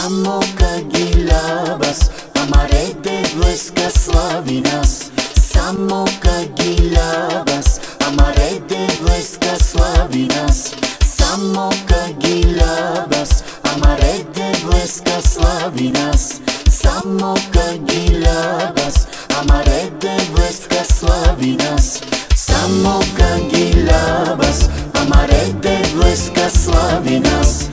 Samo kad gilabas Amare de vlska slavi nas. Samo kad gilabas Amare de vlska slavi nas. Samo kad gilabas Amare de vlska slavi nas. Samo kad gilabas Amare de vlska slavi nas. Samo kad gilabas Amare de vlska slavi nas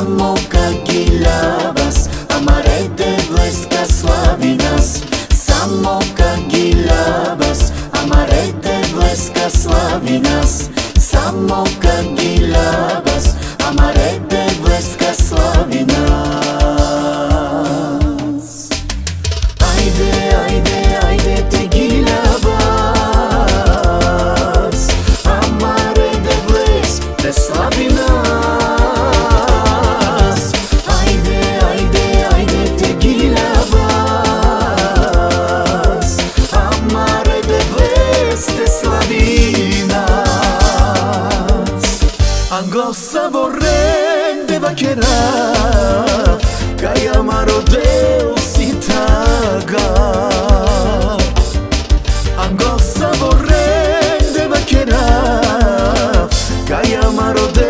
Само каки лабас, ама реде влеска слави нас. Само каки лабас, ама реде влеска слави нас. Само каки лабас, ама реде влеска слави нас. Glasavo vorrebbe bakera Cai amaro deo si taga. Angosavo rende bakera Kaj amaro deo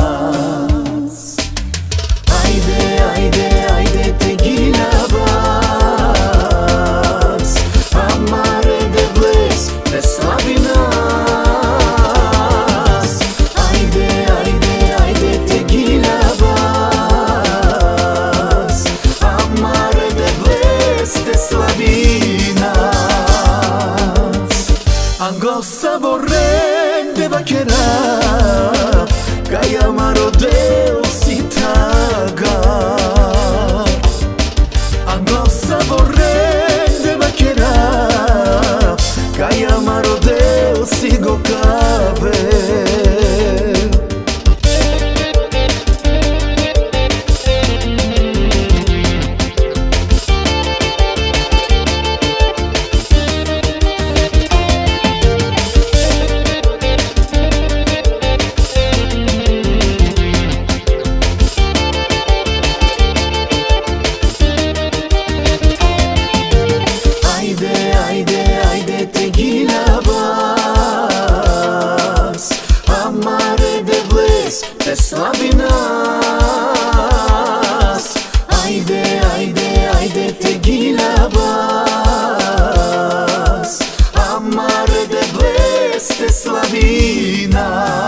vorrem de baquera Cai amaro Deus sua.